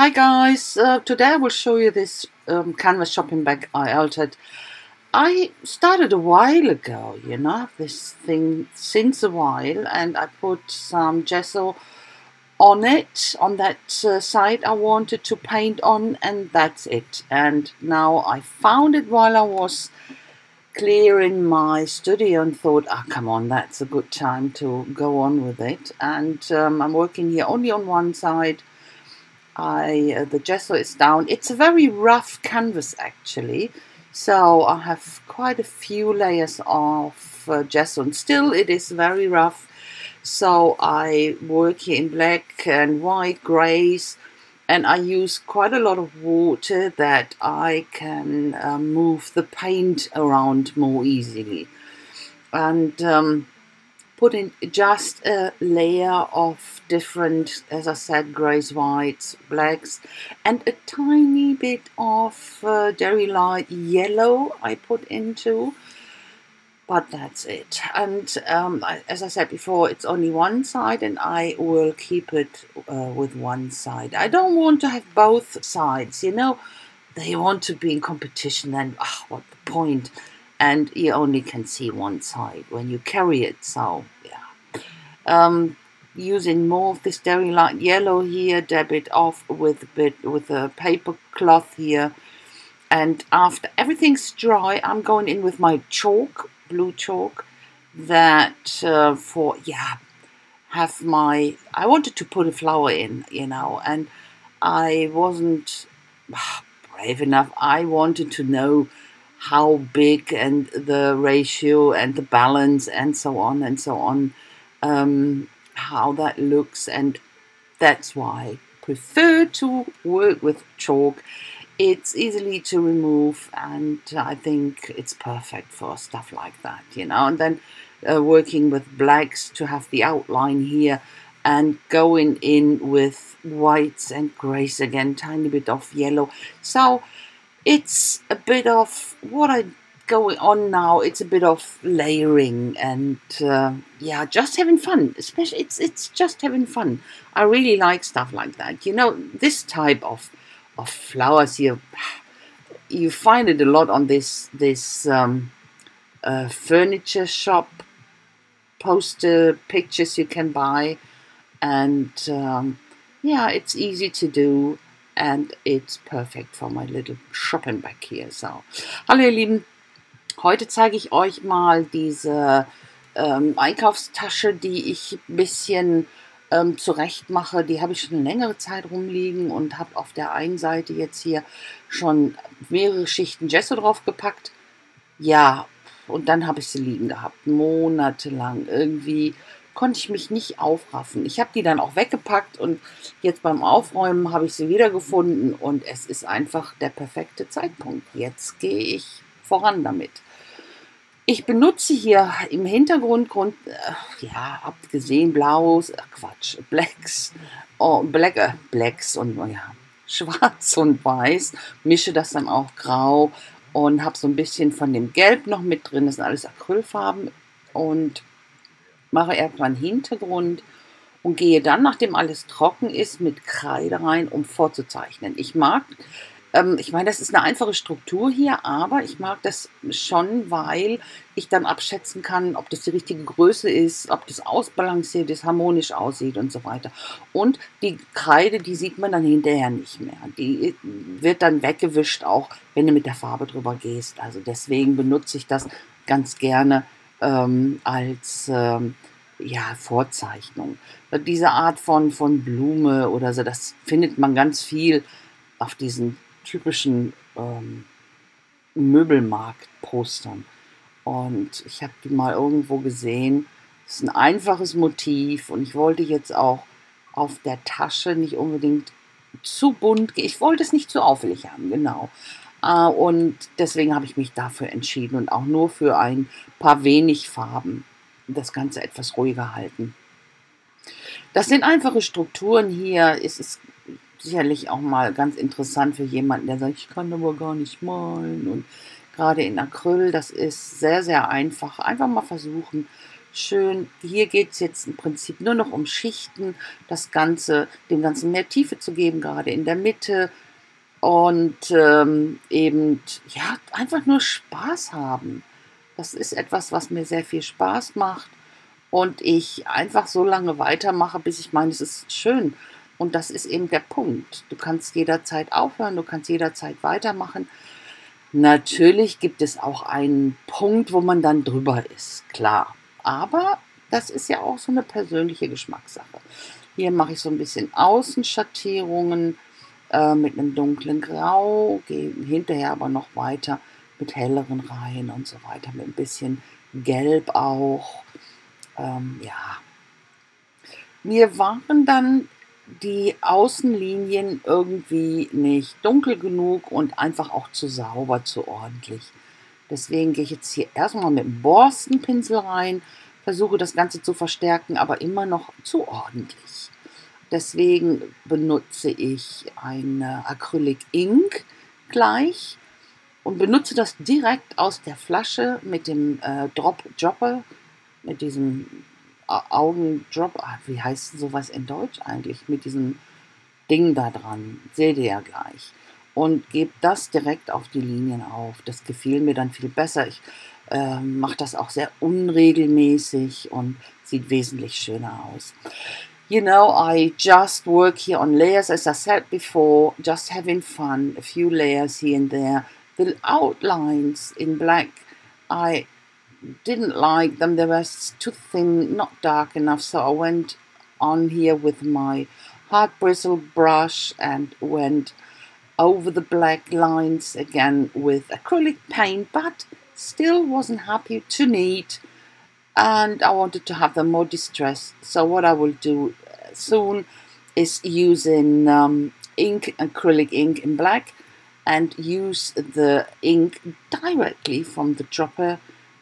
Hi guys, uh, today I will show you this um, canvas shopping bag I altered. I started a while ago, you know, this thing since a while and I put some gesso on it, on that uh, side I wanted to paint on and that's it. And now I found it while I was clearing my studio and thought, ah, oh, come on, that's a good time to go on with it. And um, I'm working here only on one side I uh, the gesso is down. It's a very rough canvas actually, so I have quite a few layers of uh, gesso and still it is very rough. So I work here in black and white, grays, and I use quite a lot of water that I can uh, move the paint around more easily. And um, put in just a layer of different, as I said, greys, whites, blacks, and a tiny bit of uh, very light yellow I put into. But that's it. And um, as I said before, it's only one side and I will keep it uh, with one side. I don't want to have both sides, you know. They want to be in competition and, oh, what the point? And you only can see one side when you carry it so yeah. Um, using more of this very light yellow here dab it off with a bit with a paper cloth here. And after everything's dry I'm going in with my chalk blue chalk that uh, for yeah have my I wanted to put a flower in you know and I wasn't brave enough. I wanted to know how big and the ratio and the balance and so on and so on, um, how that looks. And that's why I prefer to work with chalk. It's easily to remove and I think it's perfect for stuff like that, you know. And then uh, working with blacks to have the outline here and going in with whites and grays again, tiny bit of yellow. So it's a bit of what I going on now. It's a bit of layering and uh, yeah, just having fun. Especially, it's it's just having fun. I really like stuff like that. You know, this type of of flowers here, you find it a lot on this this um, uh, furniture shop poster pictures you can buy, and um, yeah, it's easy to do and it's perfect for my little shopping bag here. So, hallo ihr Lieben, heute zeige ich euch mal diese ähm, Einkaufstasche, die ich ein bisschen ähm, zurecht mache. Die habe ich schon längere Zeit rumliegen und habe auf der einen Seite jetzt hier schon mehrere Schichten Gesso draufgepackt. Ja, und dann habe ich sie liegen gehabt, monatelang irgendwie konnte ich mich nicht aufraffen. Ich habe die dann auch weggepackt und jetzt beim Aufräumen habe ich sie wiedergefunden und es ist einfach der perfekte Zeitpunkt. Jetzt gehe ich voran damit. Ich benutze hier im Hintergrund, Grund, äh, ja, habt gesehen, Blaus, äh, Quatsch, Blacks, oh, Black, äh, Blacks und oh ja, Schwarz und Weiß, mische das dann auch grau und habe so ein bisschen von dem Gelb noch mit drin. Das sind alles Acrylfarben und mache erstmal einen Hintergrund und gehe dann, nachdem alles trocken ist, mit Kreide rein, um vorzuzeichnen. Ich mag, ähm, ich meine, das ist eine einfache Struktur hier, aber ich mag das schon, weil ich dann abschätzen kann, ob das die richtige Größe ist, ob das ausbalanciert ist, harmonisch aussieht und so weiter. Und die Kreide, die sieht man dann hinterher nicht mehr. Die wird dann weggewischt, auch wenn du mit der Farbe drüber gehst. Also deswegen benutze ich das ganz gerne ähm, als ähm, ja, Vorzeichnung. Diese Art von, von Blume oder so, das findet man ganz viel auf diesen typischen ähm, Möbelmarkt-Postern. Und ich habe die mal irgendwo gesehen. Das ist ein einfaches Motiv und ich wollte jetzt auch auf der Tasche nicht unbedingt zu bunt, ich wollte es nicht zu auffällig haben, genau. Äh, und deswegen habe ich mich dafür entschieden und auch nur für ein paar wenig Farben das Ganze etwas ruhiger halten. Das sind einfache Strukturen hier. Es ist sicherlich auch mal ganz interessant für jemanden, der sagt, ich kann aber gar nicht malen. Und gerade in Acryl, das ist sehr, sehr einfach. Einfach mal versuchen, schön. Hier geht es jetzt im Prinzip nur noch um Schichten, das Ganze, dem Ganzen mehr Tiefe zu geben, gerade in der Mitte. Und ähm, eben, ja, einfach nur Spaß haben. Das ist etwas, was mir sehr viel Spaß macht. Und ich einfach so lange weitermache, bis ich meine, es ist schön. Und das ist eben der Punkt. Du kannst jederzeit aufhören, du kannst jederzeit weitermachen. Natürlich gibt es auch einen Punkt, wo man dann drüber ist, klar. Aber das ist ja auch so eine persönliche Geschmackssache. Hier mache ich so ein bisschen Außenschattierungen äh, mit einem dunklen Grau, gehe hinterher aber noch weiter mit helleren Reihen und so weiter, mit ein bisschen Gelb auch. Ähm, ja. Mir waren dann die Außenlinien irgendwie nicht dunkel genug und einfach auch zu sauber, zu ordentlich. Deswegen gehe ich jetzt hier erstmal mit dem Borstenpinsel rein, versuche das Ganze zu verstärken, aber immer noch zu ordentlich. Deswegen benutze ich ein Acrylic Ink gleich und benutze das direkt aus der Flasche mit dem äh, Drop Dropper, mit diesem Augendrop, ah, wie heißt sowas in Deutsch eigentlich, mit diesem Ding da dran, seht ihr ja gleich. Und gebe das direkt auf die Linien auf. Das gefiel mir dann viel besser. Ich äh, mache das auch sehr unregelmäßig und sieht wesentlich schöner aus. You know, I just work here on layers, as I said before, just having fun, a few layers here and there. The outlines in black, I didn't like them. They were too thin, not dark enough. So I went on here with my hard bristle brush and went over the black lines again with acrylic paint, but still wasn't happy, too neat. And I wanted to have them more distressed. So what I will do soon is using um, ink, acrylic ink in black, and use the ink directly from the dropper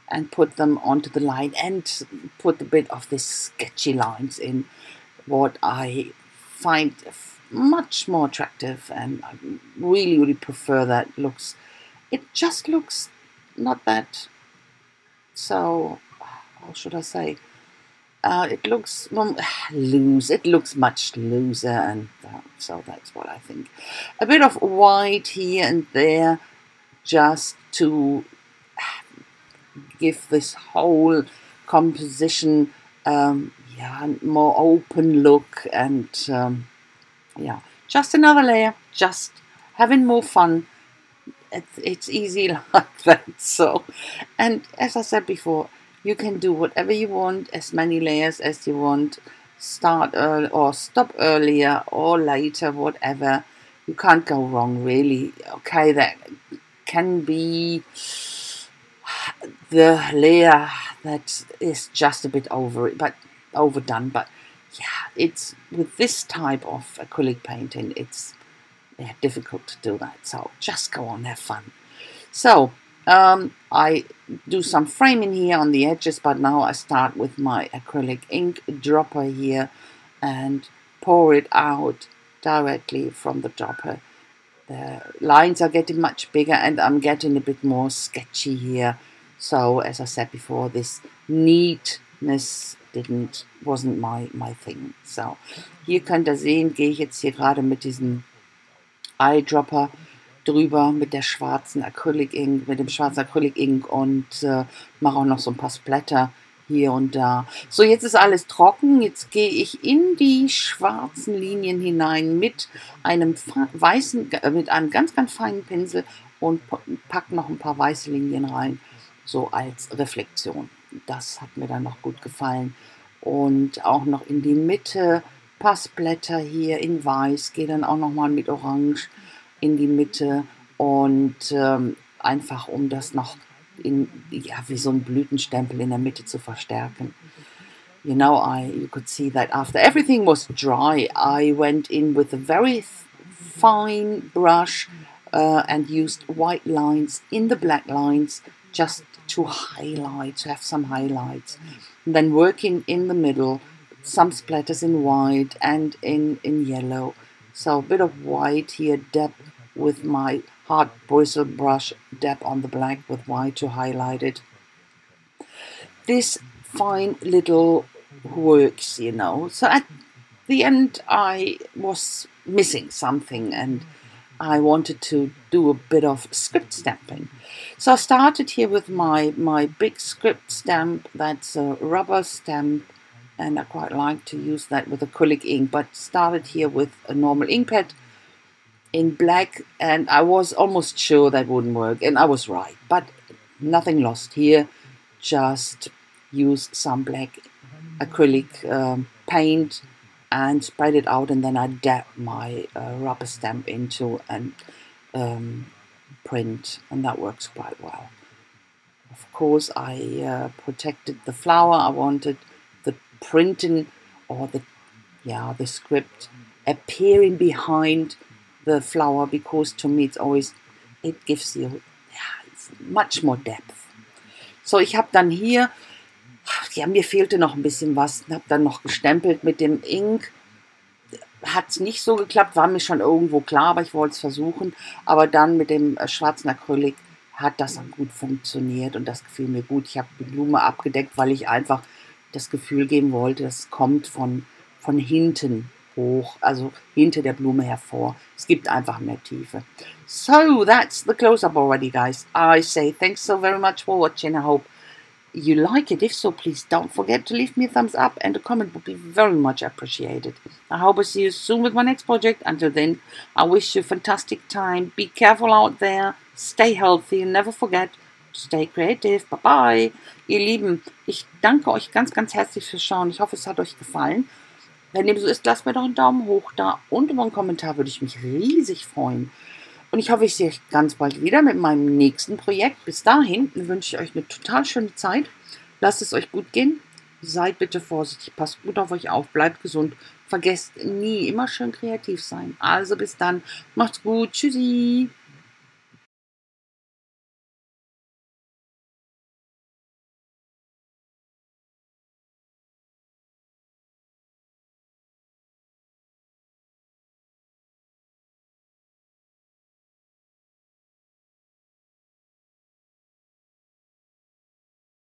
and put them onto the line and put a bit of these sketchy lines in what I find much more attractive and I really really prefer that looks it just looks not that so how should I say uh, it looks well, loose it looks much looser and so that's what I think. A bit of white here and there just to give this whole composition um, yeah more open look and um, yeah just another layer just having more fun. It's, it's easy like that so. And as I said before you can do whatever you want as many layers as you want start early or stop earlier or later whatever you can't go wrong really okay that can be the layer that is just a bit over it, but overdone. But yeah, it's with this type of acrylic painting, it's yeah, difficult to do that. So just go on, have fun. So um, I do some framing here on the edges, but now I start with my acrylic ink dropper here and pour it out directly from the dropper. The lines are getting much bigger and I'm getting a bit more sketchy here so as I said before, this neatness didn't, wasn't my, my thing. So hier könnt ihr sehen, gehe ich jetzt hier gerade mit diesem Eyedropper drüber mit der schwarzen Acrylic Ink, mit dem schwarzen Acrylic Ink und äh, mache auch noch so ein paar Splatter hier und da. So, jetzt ist alles trocken. Jetzt gehe ich in die schwarzen Linien hinein mit einem weißen, äh, mit einem ganz, ganz feinen Pinsel und packe noch ein paar weiße Linien rein so als Reflexion. Das hat mir dann noch gut gefallen. Und auch noch in die Mitte Passblätter hier in Weiß, gehe dann auch nochmal mit Orange in die Mitte und ähm, einfach um das noch in, ja, wie so ein Blütenstempel in der Mitte zu verstärken. You know, I you could see that after everything was dry, I went in with a very fine brush uh, and used white lines in the black lines just to highlight, to have some highlights. And then working in the middle, some splatters in white and in, in yellow. So a bit of white here, dab with my hard bristle brush, dab on the black with white to highlight it. This fine little works, you know. So at the end, I was missing something and I wanted to do a bit of script stamping. So I started here with my, my big script stamp, that's a rubber stamp, and I quite like to use that with acrylic ink, but started here with a normal ink pad in black, and I was almost sure that wouldn't work, and I was right, but nothing lost here, just use some black acrylic um, paint and spread it out and then I dab my uh, rubber stamp into and um, print and that works quite well. Of course I uh, protected the flower, I wanted printing or the yeah the script appearing behind the flower because to me it's always it gives you yeah, much more depth. So ich habe dann hier ja, mir fehlte noch ein bisschen was. Habe dann noch gestempelt mit dem Ink. Hat es nicht so geklappt, war mir schon irgendwo klar, aber ich wollte es versuchen. Aber dann mit dem äh, schwarzen Acrylic hat das dann gut funktioniert und das gefiel mir gut. Ich habe die Blume abgedeckt, weil ich einfach das Gefühl geben wollte, es kommt von, von hinten hoch, also hinter der Blume hervor. Es gibt einfach mehr Tiefe. So, that's the close-up already, guys. I say thanks so very much for watching. I hope you like it. If so, please don't forget to leave me a thumbs up and a comment would be very much appreciated. I hope I see you soon with my next project. Until then, I wish you a fantastic time. Be careful out there. Stay healthy and never forget stay creative. Bye bye. Ihr Lieben, ich danke euch ganz, ganz herzlich fürs Schauen. Ich hoffe, es hat euch gefallen. Wenn dem so ist, lasst mir doch einen Daumen hoch da und über einen Kommentar würde ich mich riesig freuen. Und ich hoffe, ich sehe euch ganz bald wieder mit meinem nächsten Projekt. Bis dahin wünsche ich euch eine total schöne Zeit. Lasst es euch gut gehen. Seid bitte vorsichtig, passt gut auf euch auf, bleibt gesund. Vergesst nie, immer schön kreativ sein. Also bis dann, macht's gut, tschüssi.